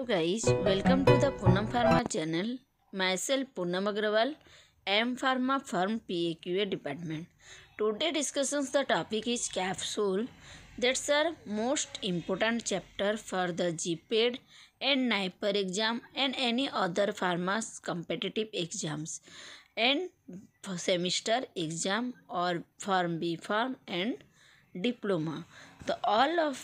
Hello guys welcome to the Poonam pharma channel myself Poonam Agarwal M pharma pharm P A Q A department today discussions the topic is capsule that's are most important chapter for the GPAT and NIPER exam and any other pharma competitive exams and semester exam और pharm B pharm and diploma. तो all of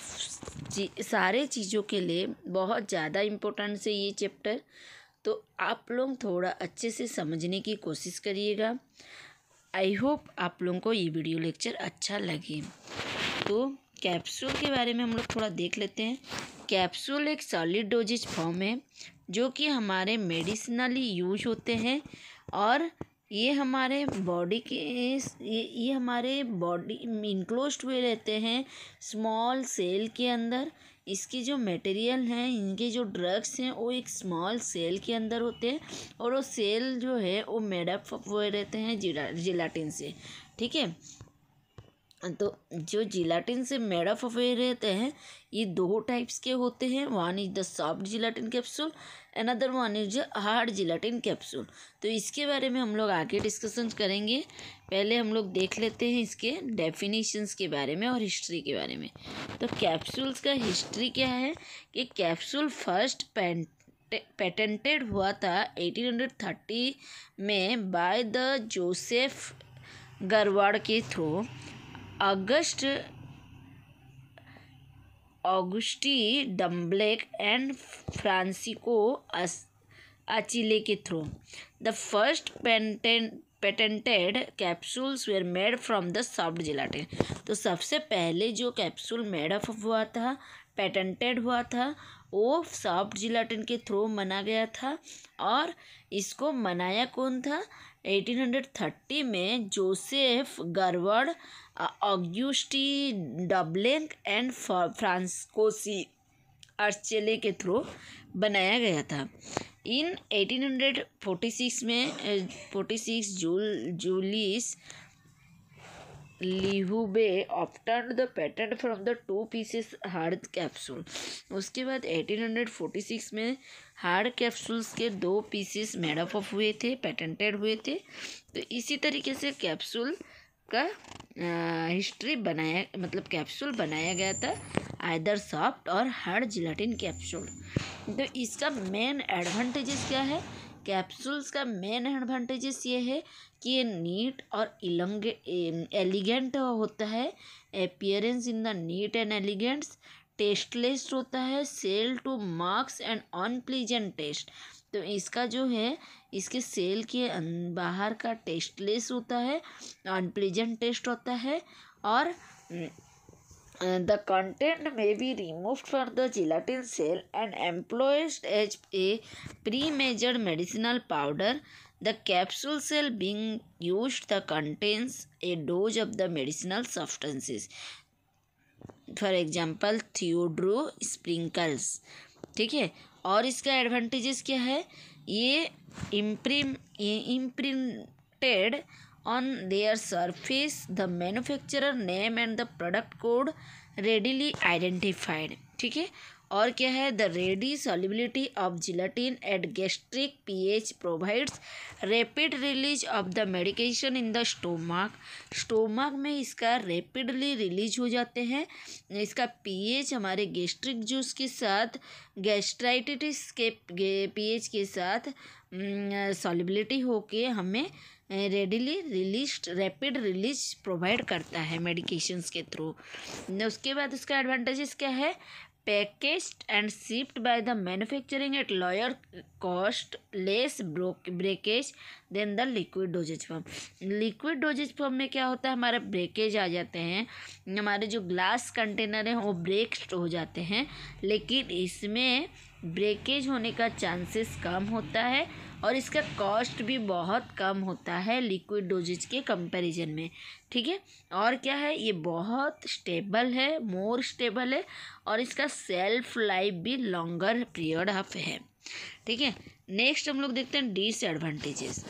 सारे चीज़ों के लिए बहुत ज़्यादा important है ये चैप्टर तो आप लोग थोड़ा अच्छे से समझने की कोशिश करिएगा। आई होप आप लोगों को ये वीडियो लेक्चर अच्छा लगे। तो कैप्सूल के बारे में हम लोग थोड़ा देख लेते हैं। कैप्सूल एक सॉलिड डोजेज फॉर्म है, जो कि हमारे मेडिसिनली यूज़ होते हैं और ये हमारे बॉडी के ये ये हमारे बॉडी इनक्लोज हुए रहते हैं स्मॉल सेल के अंदर। इसके जो मटेरियल हैं, इनके जो ड्रग्स हैं, वो एक स्मॉल सेल के अंदर होते हैं और वो सेल जो है, वो मेडअप हुए रहते हैं जिला जिलाटिन से। ठीक है? तो जो जिलाटिन से मेडअप हुए रहते हैं, ये दो टाइप्स के होते हैं. One is the soft gelatin capsule another one is the hard gelatin capsule तो इसके बारे में हम लोग आगे डिस्कशन करेंगे. पहले हम लोग देख लेते हैं इसके डेफिनेशंस के बारे में और हिस्ट्री के बारे में. तो कैप्सूल्स का हिस्ट्री क्या है? कि कैप्सूल फ़र्स्ट पेंट पेटेंटेड हुआ था 1830 में बाय द जोसेफ गरवाड़ के through August, Auguste, Dublanc and Francisco Achille के through the first patent patented capsules were made from the soft gelatin तो सबसे पहले जो कैप्सूल मेडअप हुआ था पेटेंटेड हुआ था, वो सॉफ्ट जिलाटिन के थ्रू मना गया था और इसको मनाया कौन था? 1830 में जोसेफ गरवर्ड ऑग्यूस्टी डबलेंक एंड फ्रांसकोसी अर्चेले के थ्रू बनाया गया था। इन 1846 में 46 Jules, Julius Lehuby obtained the patent from the two pieces hard capsule. उसके बाद 1846 में हार्ड कैप्सूल्स के दो पीसेस मेडअप ऑफ़ हुए थे पेटेंटेड हुए थे। तो इसी तरीके से कैप्सूल का हिस्ट्री बनाया मतलब कैप्सूल बनाया गया था आइदर सॉफ्ट और हार्ड जिलाटिन कैप्सूल तो इसका मेन एडवांटेजेस क्या है? कैप्सूल्स का मेन एडवांटेजेस ये है कि ये नीट और इलंगे एलिगेंट होता है। Appearance in the neat and elegance tasteless होता है, shell to masks and unpleasant taste. तो इसका जो है, इसके सेल के बाहर का टेस्टलेस होता है अनप्लीजेंट टेस्ट होता है और the content may be remove for the gelatin shell and employed as a pre measured medicinal powder the capsule shell being use the contains a dose of the medicinal substances for example Theodur sprinkles ठीक है? और इसका advantages क्या है? ये imprint imprinted on their surface the manufacturer name and the product code readily identified ठीक है? और क्या है? The ready solubility of gelatin at gastric pH provides rapid release of the medication in the stomach stomach में इसका rapidly release हो जाते हैं। इसका पीएच हमारे गेस्ट्रिक जूस के साथ गैस्ट्राइटिस के पीएच के साथ सॉलिबिलिटी होके हमें readily release rapid release provide करता है मेडिकेशंस के थ्रू उसके बाद उसका एडवांटेजेस क्या है? Packaged and shipped by the manufacturing at lower cost, less breakage then the liquid dosage form liquid dosage form में क्या होता है? हमारे ब्रेकेज आ जाते हैं। हमारे जो ग्लास कंटेनर हैं, वो ब्रेक हो जाते हैं। लेकिन इसमें ब्रेकेज होने का चांसेस कम होता है। और इसका कॉस्ट भी बहुत कम होता है लिक्विड डोजेज के कंपैरिजन में, ठीक है? और क्या है? ये बहुत स्टेबल है मोर स्टेबल है और इसका सेल्फ लाइफ भी लॉन्गर पीरियड ऑफ़ है, ठीक है? नेक्स्ट हम लोग देखते हैं डिसएडवांटेजेस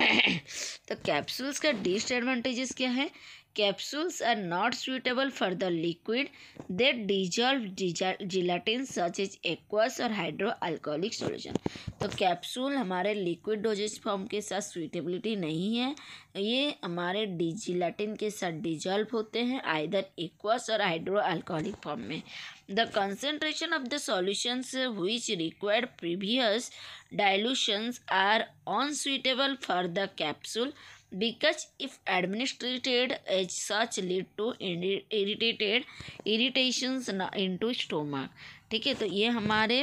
तो कैप्सूल्स का डिसएडवांटेजेस क्या है? capsules are not suitable for the liquid. They dissolve gelatin such as aqueous or hydroalcoholic solution तो कैप्सूल हमारे लिक्विड डोजेज फॉर्म के साथ सुइटेबिलिटी नहीं है। ये हमारे डिजिलाटिन के साथ डिजॉल्व होते हैं आइदर एक्वास और हाइड्रो अल्कोहलिक फॉर्म में। The concentration of the solutions which required previous dilutions are unsuitable for the capsule because if administrated as such lead to irritated irritation in to stomach ठीक है तो ये हमारे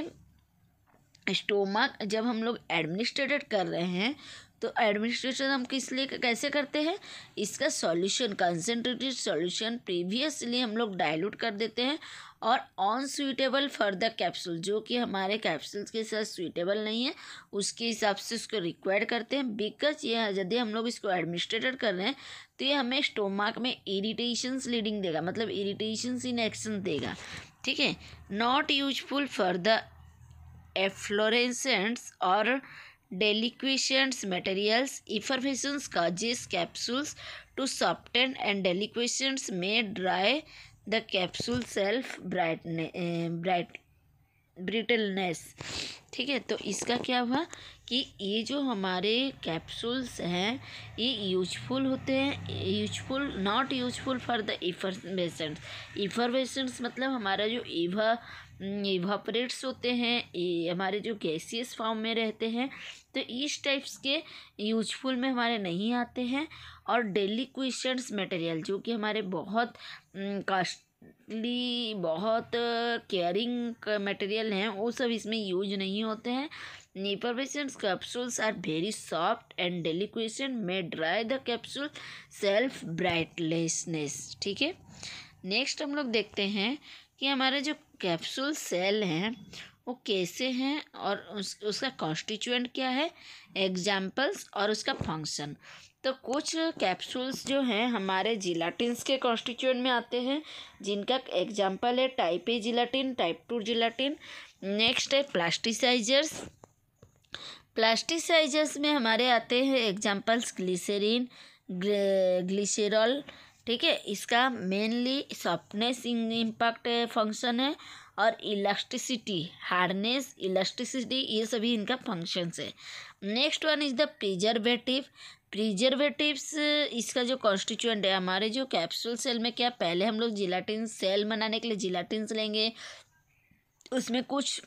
stomach जब हम लोग एडमिनिस्ट्रेटेड कर रहे हैं तो एडमिनिस्ट्रेशन हम किस लिए कैसे करते हैं? इसका सॉल्यूशन कंसनट्रेटेड सॉल्यूशन प्रीवियसली हम लोग डाइल्यूट कर देते हैं और on suitable for the capsule जो कि हमारे कैप्सूल्स के साथ सुइटेबल नहीं है, उसके हिसाब से उसको रिक्वायर्ड करते हैं। बिकॉज़ ये यदि हम लोग इसको एडमिनिस्ट्रेटेड कर रहे हैं तो ये हमें स्टोमक में इरीटेशंस लीडिंग देगा मतलब इरीटेशंस इन एक्शन देगा। ठीक है? Not useful for the efflorescents और deliquescent materials, effervescence causes capsules to soften and deliquescence may dry the capsule shell brittle bright brittleness ठीक है तो इसका क्या हुआ कि ये जो हमारे कैप्सूल्स हैं, ये यूजफुल होते हैं useful not useful for the effervescents effervescents मतलब हमारा जो इवा इवापरेट्स होते हैं, ये हमारे जो गैसियस फॉर्म में रहते हैं तो इस टाइप्स के यूजफुल में हमारे नहीं आते हैं। और डेली क्वेश्चंस मटेरियल जो कि हमारे बहुत कास्टली बहुत केयरिंग मटेरियल हैं, वो सब इसमें यूज़ नहीं होते हैं। Effervescent capsules are very soft and deliquescent may dry the capsule shell brittleness ठीक है? नेक्स्ट हम लोग देखते हैं कि हमारे जो कैप्सूल सेल हैं, वो कैसे हैं और उस, उसका कॉन्स्टिट्यूएंट क्या है? एग्जाम्पल्स और उसका फ़ंक्शन तो कुछ कैप्सूल्स जो हैं, हमारे जिलाटिन्स के कॉन्स्टिट्यूएंट में आते हैं, जिनका एग्ज़ाम्पल है type A gelatin type two gelatin next है प्लास्टिसाइजर्स प्लास्टिसाइजर्स में हमारे आते हैं एग्जाम्पल्स ग्लिसरीन ग्लिसरॉल ठीक है? इसका मेनली सॉफ्टनेस इम्पैक्ट फ़ंक्शन है और इलास्टिसिटी हार्डनेस इलास्टिसिटी ये सभी इनका फ़ंक्शंस है। Next one is the preservative preservatives इसका जो कॉन्स्टिट्यूएंट है, हमारे जो कैप्सूल सेल में क्या, पहले हम लोग जिलाटिन सेल बनाने के लिए जिलाटिन्स लेंगे। उसमें कुछ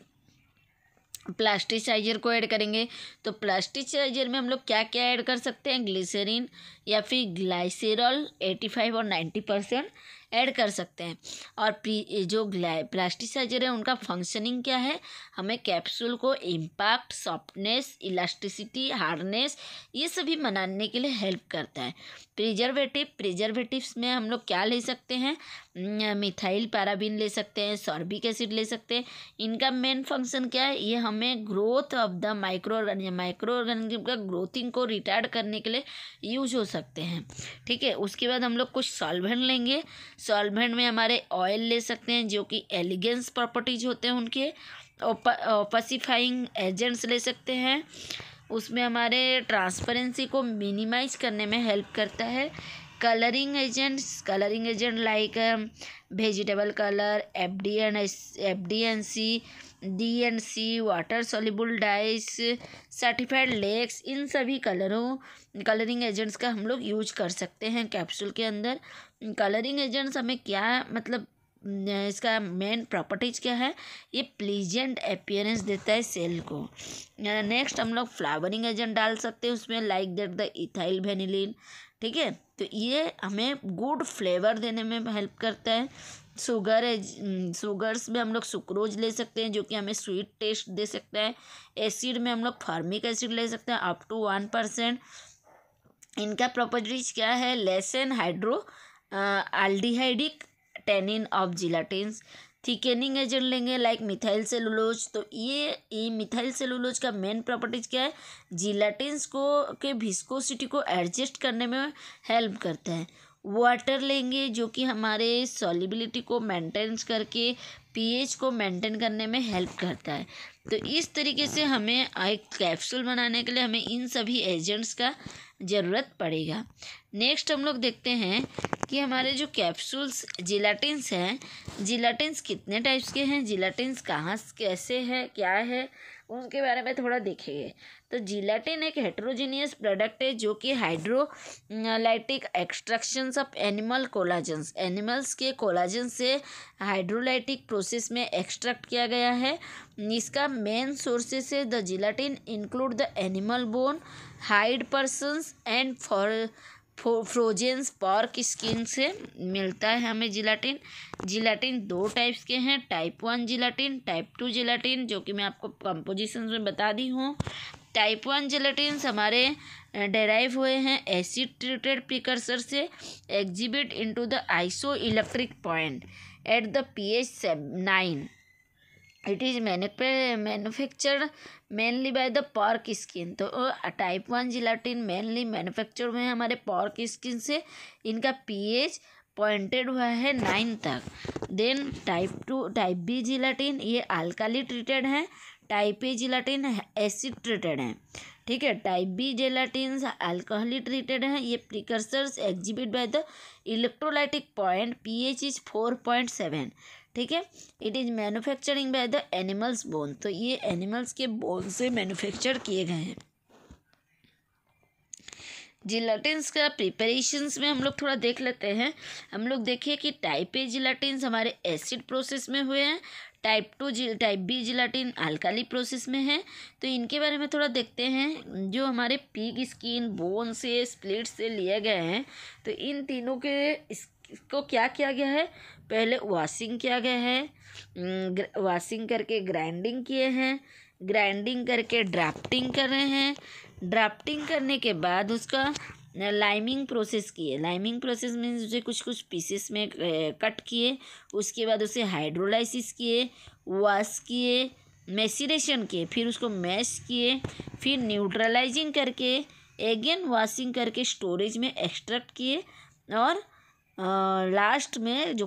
प्लास्टिसाइजर को ऐड करेंगे। तो प्लास्टिसाइजर में हम लोग क्या क्या ऐड कर सकते हैं? ग्लिसरीन या फिर ग्लाइसेरॉल, एटी फाइव और नाइन्टी परसेंट। ऐड कर सकते हैं। और जो प्लास्टिसाइजर है, उनका फंक्शनिंग क्या है? हमें कैप्सूल को इम्पैक्ट सॉफ्टनेस इलास्टिसिटी हार्डनेस ये सभी मनाने के लिए हेल्प करता है। प्रिजर्वेटिव प्रिजर्वेटिव्स में हम लोग क्या ले सकते हैं? मिथाइल पैराबिन ले सकते हैं सॉर्बिक एसिड ले सकते हैं। इनका मेन फ़ंक्शन क्या है? ये हमें growth of the micro organism micro organism का ग्रोथिंग को रिटार्ड करने के लिए यूज़ हो सकते हैं। ठीक है, उसके बाद हम लोग कुछ सॉल्वेंट लेंगे। सॉल्वेंट में हमारे ऑयल ले सकते हैं, जो कि एलिगेंस प्रॉपर्टीज़ होते हैं उनके। ओपसिफाइंग एजेंट्स ले सकते हैं। उसमें हमारे ट्रांसपेरेंसी को मिनिमाइज करने में हेल्प करता है। Colouring agents, colouring agent like vegetable colour, F D N, S, F D N C D N C water soluble dyes certified lakes इन सभी कलरों कलरिंग एजेंट्स का हम लोग यूज़ कर सकते हैं कैप्सूल के अंदर। कलरिंग एजेंट्स हमें क्या मतलब इसका मेन प्रॉपर्टीज़ क्या है? ये प्लीजेंट अपियरेंस देता है सेल को। नेक्स्ट हम लोग फ्लावरिंग एजेंट डाल सकते हैं, उसमें like that the ethyl vanillin ठीक है? तो ये हमें गुड फ्लेवर देने में हेल्प करता है। शुगर है शुगर्स में हम लोग सुक्रोज ले सकते हैं, जो कि हमें स्वीट टेस्ट दे सकता है। एसिड में हम लोग फार्मिक एसिड ले सकते हैं अप टू वन परसेंट इनका प्रॉपर्टीज़ क्या है? Lessen hydro aldehydic tannin of gelatins thickening agent लेंगे लाइक मिथाइल सेलुलोज तो ये ये मिथाइल सेलुलोज का मेन प्रॉपर्टीज़ क्या है? जिलाटिन्स को, के विस्कोसिटी को एडजस्ट करने में हेल्प करता है। वाटर लेंगे, जो कि हमारे सॉलिबिलिटी को मेंटेन करके पीएच को मेंटेन करने में हेल्प करता है। तो इस तरीके से हमें एक कैप्सूल बनाने के लिए हमें इन सभी एजेंट्स का ज़रूरत पड़ेगा। नेक्स्ट हम लोग देखते हैं कि हमारे जो कैप्सूल्स जिलाटिन्स हैं जिलाटिन्स कितने टाइप्स के हैं जिलाटिन्स कहाँ कैसे है, क्या है उनके बारे में थोड़ा देखेंगे। तो जिलाटिन एक हेट्रोजीनियस प्रोडक्ट है, जो कि hydrolytic extractions of animal collagens animals के कोलाजन से हाइड्रोलाइटिक प्रोसेस में एक्सट्रैक्ट किया गया है। इसका मेन सोर्सेस है the gelatin include the animal bone hide portions and for frozen pork skin से मिलता है हमें जिलाटिन जिलाटिन दो टाइप्स के हैं type one gelatin type two gelatin जो कि मैं आपको कंपोजिशन में बता दी हूँ। टाइप वन जिलाटिन्स हमारे डेराइव हुए हैं एसिड ट्रीटेड प्रिकर्सर से। Exhibit into the isoelectric point at the P H nine it is manufactured mainly by the pork skin तो type one gelatin mainly manufacture हुए हैं हमारे पॉर्क स्किन से। इनका पीएच पॉइंटेड हुआ है नाइन तक। Then type two type B gelatin ये अल्काली ट्रीटेड हैं। Type A gelatin acid treated हैं। ठीक है type B gelatin alkali treated हैं। ये precursors exhibit by the electrolytic point pH is four point seven ठीक है? It is manufacturing by the animals bone तो ये एनिमल्स के बोन से मैन्युफैक्चर किए गए हैं। जिलाटिन्स का प्रिपरेशंस में हम लोग थोड़ा देख लेते हैं। हम लोग देखिए कि टाइप ए जिलाटिन्स हमारे एसिड प्रोसेस में हुए हैं। Type two G type B gelatin alkali process में है। तो इनके बारे में थोड़ा देखते हैं। जो हमारे पीक स्किन बोन से स्प्लिट से लिए गए हैं। तो इन तीनों के इसको क्या किया गया है? पहले वॉशिंग किया गया है। वॉशिंग करके ग्राइंडिंग किए हैं। ग्राइंडिंग करके ड्राफ्टिंग कर रहे हैं। ड्राफ्टिंग करने के बाद उसका लाइमिंग प्रोसेस किए। लाइमिंग प्रोसेस मीन्स उसे कुछ कुछ पीसेस में कट किए। उसके बाद उसे हाइड्रोलाइसिस किए। वॉश किए। मैसीरेशन किए। फिर उसको मैश किए। फिर न्यूट्रलाइजिंग करके एगेन वॉशिंग करके स्टोरेज में एक्सट्रैक्ट किए। और लास्ट में जो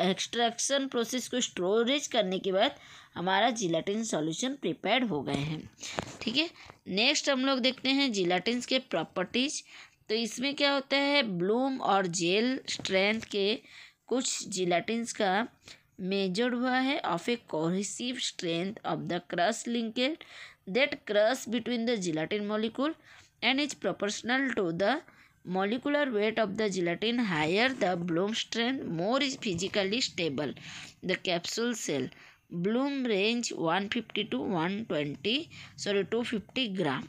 एक्सट्रैक्शन प्रोसेस को स्टोरेज करने के बाद हमारा जिलाटिन सॉल्यूशन प्रिपेयर हो गए हैं। ठीक है? नेक्स्ट हम लोग देखते हैं जिलाटिन्स के प्रॉपर्टीज़ तो इसमें क्या होता है? ब्लूम और जेल स्ट्रेंथ के कुछ जिलाटिन्स का मेजर हुआ है of a cohesive strength of the cross linked that cross between the gelatin molecule and is proportional to the molecular weight of the gelatin higher the bloom strength more is physically stable the capsule cell bloom range 150 to 120 sorry 250 gram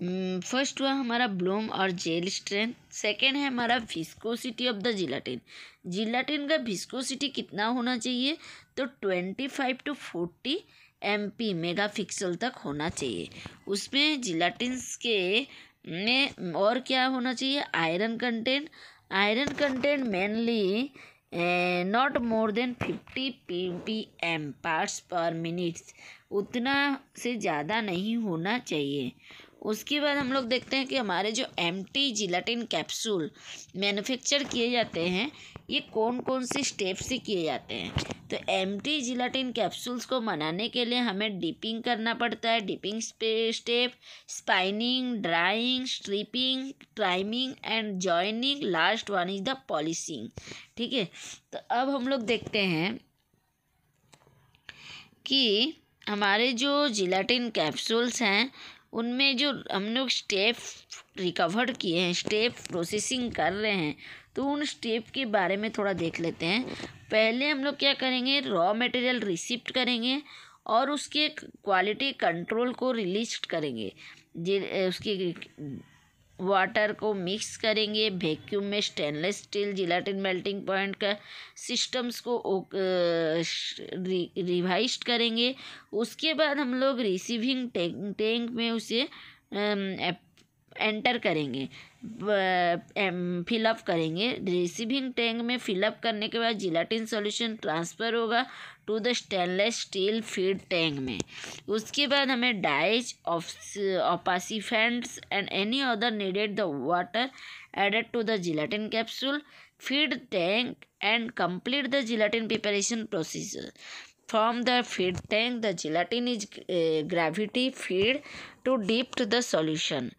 first हुआ हमारा bloom और gel strength second है हमारा viscosity of the gelatin gelatin का viscosity कितना होना चाहिए तो twenty five to forty M P mega pixel तक होना चाहिए उसमें जिलाटिन्स के में और क्या होना चाहिए? Iron content iron content mainly not more than fifty P P M parts per minutes उतना से ज़्यादा नहीं होना चाहिए। उसके बाद हम लोग देखते हैं कि हमारे जो M T gelatin capsule manufacture किए जाते हैं, ये कौन कौन से स्टेप से किए जाते हैं? तो एम टी जिलाटिन कैप्सूल्स को बनाने के लिए हमें डिपिंग करना पड़ता है। Dipping step spinning drying stripping trimming and joining last one is the polishing ठीक है? तो अब हम लोग देखते हैं कि हमारे जो जिलाटिन कैप्सूल्स हैं उनमें जो हम लोग स्टेप रिकवर किए हैं स्टेप प्रोसेसिंग कर रहे हैं तो उन स्टेप के बारे में थोड़ा देख लेते हैं। पहले हम लोग क्या करेंगे? रॉ मटेरियल रिसिप्ट करेंगे और उसके क्वालिटी कंट्रोल को रिलीज़ करेंगे। जे उसकी वाटर को मिक्स करेंगे। वैक्यूम में stainless steel gelatin melting point का सिस्टम्स को रिवाइज करेंगे। उसके बाद हम लोग रिसीविंग टैंक में उसे एंटर करेंगे। फिलअप करेंगे। रिसीविंग टैंक में फिलअप करने के बाद जिलाटिन सॉल्यूशन ट्रांसफ़र होगा to the stainless steel feed tank में। उसके बाद हमें dyes of opacifiants and any other needed the water added to the gelatin capsule feed tank and complete the gelatin preparation procedure from the feed tank the gelatin is gravity feed to dip to the solution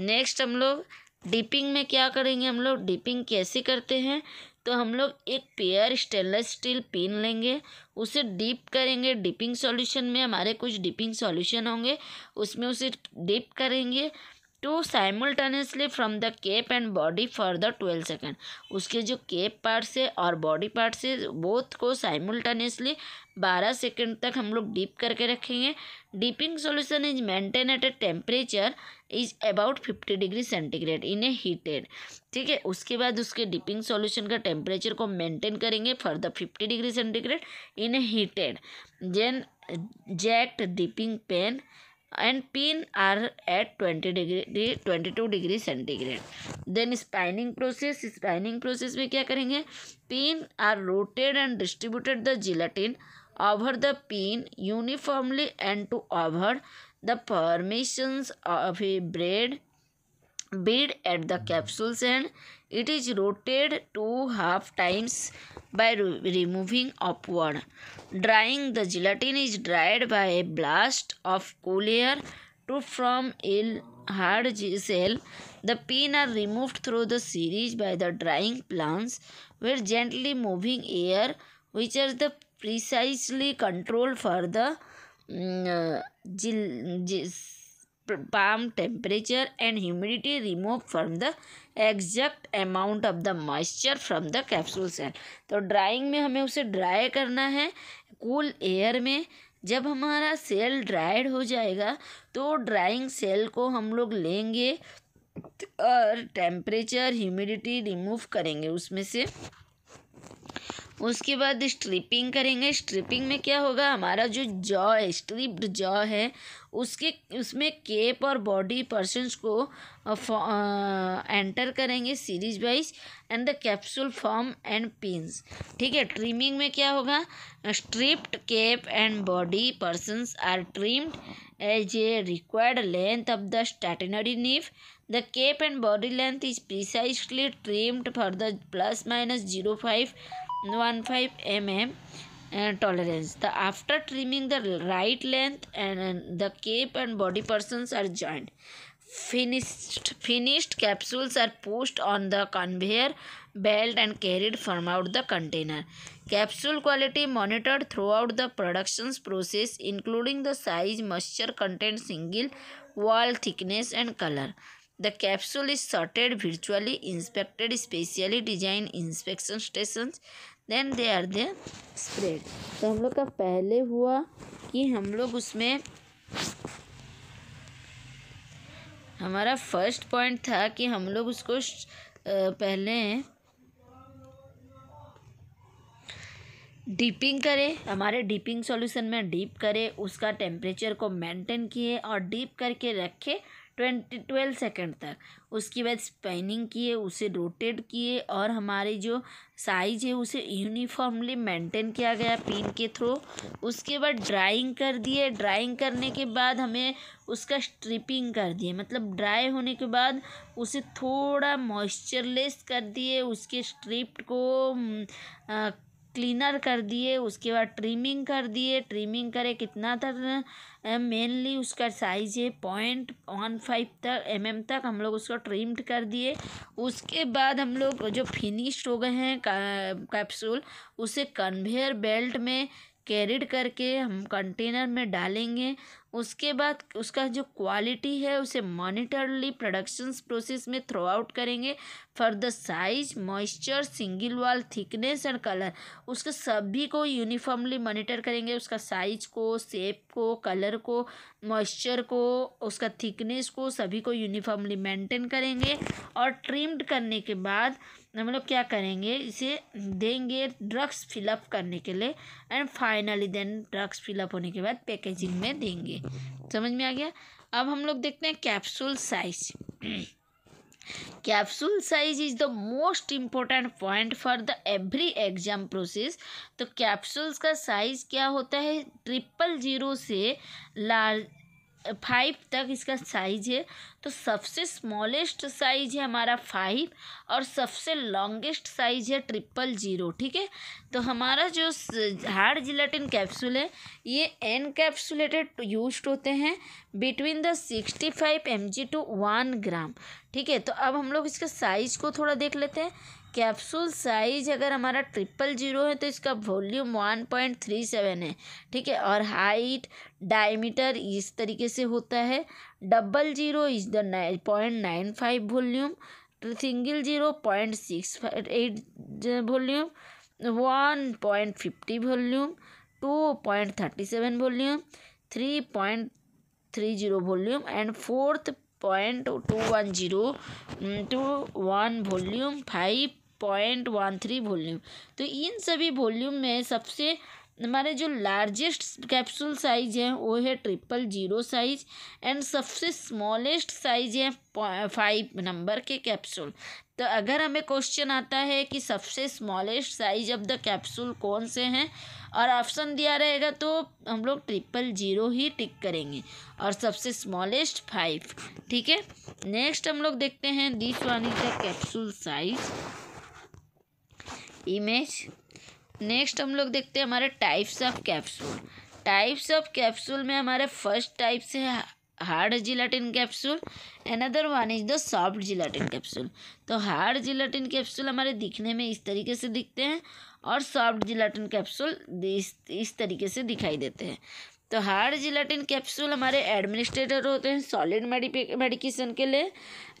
next हम लोग dipping में क्या करेंगे हम लोग? Dipping कैसे करते हैं? तो हम लोग एक पेयर स्टेनलेस स्टील पिन लेंगे, उसे डिप करेंगे। डिपिंग सॉल्यूशन में हमारे कुछ डिपिंग सॉल्यूशन होंगे, उसमें उसे डिप करेंगे। To simultaneously from the cap and body for the twelve second उसके जो केप पार्ट से और बॉडी पार्ट से बोथ को साइमल्टेनियसली बारह सेकेंड तक हम लोग डीप करके रखेंगे। Dipping solution is maintain at a temperature is about fifty degree centigrade in a heated ठीक है, उसके बाद उसके डिपिंग सॉल्यूशन का टेम्परेचर को मेंटेन करेंगे for the fifty degree centigrade in a heated jacketed dipping pan and pin are at twenty degree twenty two degree centigrade then spinning process spinning process में क्या करेंगे? Pin are rotated and distributed the gelatin over the pin uniformly and to over the permissions of a bread bead at the capsules end it is rotated two half times by re removing upward Drying the gelatin is dried by a blast of cool air to form a hard shell. The pin are removed through the series by the drying plants where gently moving air which is the precisely controlled for the um, palm temperature and humidity removed from the exact amount of the moisture from the capsule shell तो drying में हमें उसे dry करना है। Cool air में जब हमारा cell dried हो जाएगा तो ड्राइंग सेल को हम लोग लेंगे और टेम्परेचर ह्यूमिडिटी रिमूव करेंगे उसमें से। उसके बाद स्ट्रिपिंग करेंगे। स्ट्रिपिंग में क्या होगा? हमारा जो जॉ है स्ट्रिप्ड जॉ है, उसके, उसमें केप और बॉडी पर्सनस को एंटर करेंगे series wise and the capsule form and pins ठीक है? ट्रिमिंग में क्या होगा? Stripped cap and body portions are trimmed as a required length of the stationary knife the cap and body length is precisely trimmed for the plus minus zero 15 mm and uh, tolerance. The after trimming the right length and the cape and body persons are joined. Finished finished capsules are pushed on the conveyor belt and carried from out the container. Capsule quality monitored throughout the productions process including the size moisture content single wall thickness and color. The capsule is sorted virtually inspected specially designed inspection stations then they are they spread तो हम लोग का पहले हुआ कि हम लोग उसमें हमारा फ़र्स्ट पॉइंट था कि हम लोग उसको पहले डीपिंग करें, हमारे डीपिंग सॉल्यूशन में डीप करें, उसका टेम्परेचर को मेंटेन किए और डीप करके रखे ट्वेंटी ट्वेल्व सेकेंड तक। उसके बाद स्पेनिंग किए उसे रोटेट किए और हमारे जो साइज़ है उसे यूनिफॉर्मली मेंटेन किया गया पिन के थ्रू। उसके बाद ड्राइंग कर दिए। ड्राइंग करने के बाद हमें उसका स्ट्रिपिंग कर दिए। मतलब ड्राई होने के बाद उसे थोड़ा मॉइस्चरलेस कर दिए। उसके स्ट्रिप को आ, क्लीनर कर दिए, उसके बाद ट्रिमिंग कर दिए। ट्रिमिंग करे कितना तक? मेनली उसका साइज़ है पॉइंट वन फाइव तक एम mm तक हम लोग उसको ट्रिम्ड कर दिए। उसके बाद हम लोग जो फिनिश्ड हो गए हैं कैप्सूल उसे कन्वेयर बेल्ट में कैरिड करके हम कंटेनर में डालेंगे। उसके बाद उसका जो क्वालिटी है, उसे मॉनिटरली प्रोडक्शंस प्रोसेस में थ्रो आउट करेंगे। For the size moisture single wall thickness and colour उसके सभी को यूनिफॉर्मली मॉनिटर करेंगे। उसका साइज़ को शेप को कलर को मॉइस्चर को, उसका थिकनेस को सभी को यूनिफॉर्मली मेंटेन करेंगे। और ट्रिम्ड करने के बाद हम लोग क्या करेंगे? इसे देंगे ड्रग्स फिलअप करने के लिए। And finally then drugs fill up होने के बाद पैकेजिंग में देंगे। समझ में आ गया? अब हम लोग देखते हैं capsule size capsule size is the most important point for the every exam process तो कैप्सूल्स का साइज़ क्या होता है? ट्रिपल ज़ीरो से लार्ज फाइव तक इसका साइज़ है तो सबसे स्मॉलेस्ट साइज़ है हमारा फाइव और सबसे लॉन्गेस्ट साइज़ है ट्रिपल ज़ीरो ठीक है? तो हमारा जो हार्ड जिलेटिन कैप्सूल है, ये एन कैप्सूलेटेड यूज़ होते हैं between the sixty five M G to one gram ठीक है? तो अब हम लोग इसके साइज़ को थोड़ा देख लेते हैं। कैप्सूल साइज़ अगर हमारा ट्रिपल ज़ीरो है तो इसका volume one point three seven है, ठीक है? और हाइट डायमीटर इस तरीके से होता है। Double zero is the nine point nine five volume, single zero point six eight volume, one point fifty volume, two point thirty seven volume, three point three zero volume, and fourth point two one zero, two one volume, five point one three volume. तो इन सभी volume में सबसे हमारे जो largest capsule size है, वो है ट्रिपल ज़ीरो साइज़ एंड सबसे स्मॉलेस्ट साइज़ है फाइव नंबर के कैप्सूल। तो अगर हमें क्वेश्चन आता है कि सबसे smallest size of the capsule कौन से हैं, और ऑप्शन दिया रहेगा तो हम लोग ट्रिपल ज़ीरो ही टिक करेंगे। और सबसे स्मॉलेस्ट फाइव, ठीक है? नेक्स्ट हम लोग देखते हैं this one is the capsule size. Image next हम लोग देखते हैं हमारे types of capsule types of capsule में हमारे फ़र्स्ट टाइप से hard gelatin capsule another one is the soft gelatin capsule तो हार्ड जिलाटिन कैप्सूल हमारे दिखने में इस तरीके से दिखते हैं और सॉफ्ट जिलाटिन कैप्सूल इस इस तरीके से दिखाई देते हैं. तो हार्ड जिलाटिन कैप्सूल हमारे एडमिनिस्ट्रेटर होते हैं सॉलिड मेडिकेशन के लिए.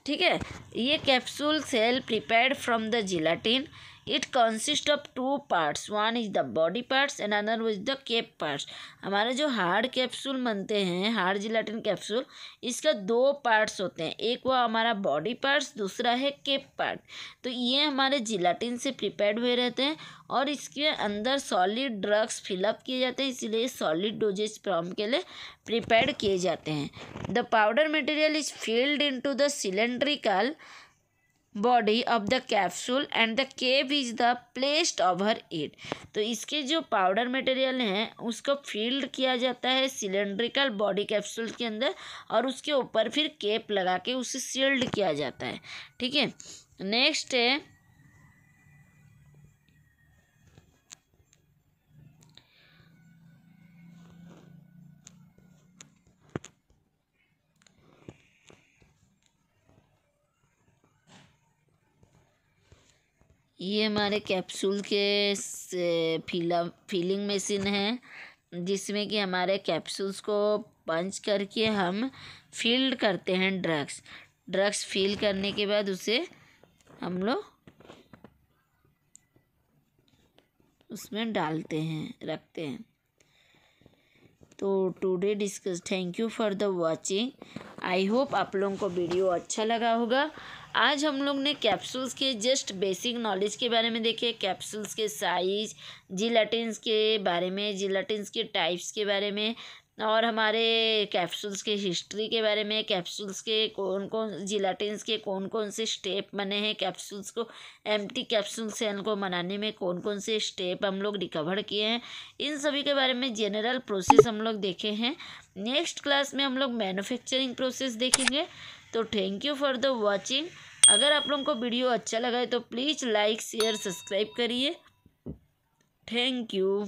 ठीक है? ये capsule shell prepared from the gelatin it consist of two parts one is the body parts and other is the cap parts हमारे जो हार्ड कैप्सूल बनते हैं हार्ड जिलाटिन कैप्सूल इसका दो पार्ट्स होते हैं। एक वो हमारा बॉडी पार्ट्स दूसरा है केप पार्ट तो ये हमारे जिलाटिन से प्रिपेयर्ड हुए रहते हैं और इसके अंदर सॉलिड ड्रग्स फिलअप किए जाते हैं, इसलिए सॉलिड डोजेज फॉर्म के लिए प्रिपेयर्ड किए जाते हैं। The powder material is filled into the cylindrical body of the capsule and the cap is the placed over it तो इसके जो पाउडर मटेरियल हैं, उसको फ़ील्ड किया जाता है सिलेंड्रिकल बॉडी कैप्सूल के अंदर और उसके ऊपर फिर केप लगा के उसे सील्ड किया जाता है। ठीक है? नेक्स्ट है ये हमारे कैप्सूल के फिला फीलिंग मशीन है, जिसमें कि हमारे कैप्सूल्स को पंच करके हम फ़ील्ड करते हैं ड्रग्स ड्रग्स फील करने के बाद उसे हम लोग उसमें डालते हैं, रखते हैं। तो today discuss thank you for the watching I hope आप लोगों को वीडियो अच्छा लगा होगा। आज हम लोग ने कैप्सूल्स के जस्ट बेसिक नॉलेज के बारे में देखे कैप्सूल्स के साइज़ जिलाटिन्स के बारे में जिलाटिन्स के टाइप्स के बारे में। और हमारे कैप्सूल्स के हिस्ट्री के बारे में कैप्सूल्स के कौन कौन जिलाटिन्स के कौन कौन से स्टेप बने हैं कैप्सूल्स को एम्प्टी कैप्सूल सेल को बनाने में कौन कौन से स्टेप हम लोग रिकवर किए हैं। इन सभी के बारे में जनरल प्रोसेस हम लोग देखे हैं। नेक्स्ट क्लास में हम लोग मैन्युफैक्चरिंग प्रोसेस देखेंगे। तो thank you for the watching अगर आप लोगों को वीडियो अच्छा लगा है तो प्लीज़ लाइक शेयर सब्सक्राइब करिए। Thank you